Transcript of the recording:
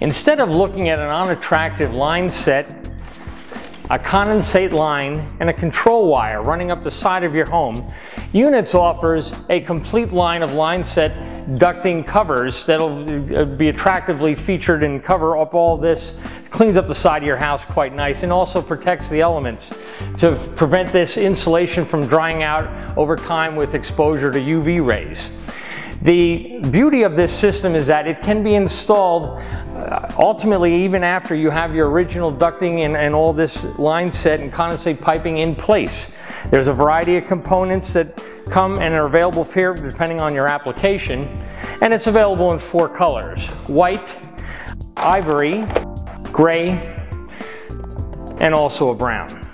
Instead of looking at an unattractive line set, a condensate line, and a control wire running up the side of your home, Younits offers a complete line of line set ducting covers that'll uh, be attractively featured and cover up all this, cleans up the side of your house quite nice and also protects the elements to prevent this insulation from drying out over time with exposure to UV rays. The beauty of this system is that it can be installed uh, ultimately even after you have your original ducting and, and all this line set and condensate piping in place. There's a variety of components that come and are available here depending on your application and it's available in four colors white ivory gray and also a brown